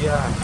Yeah.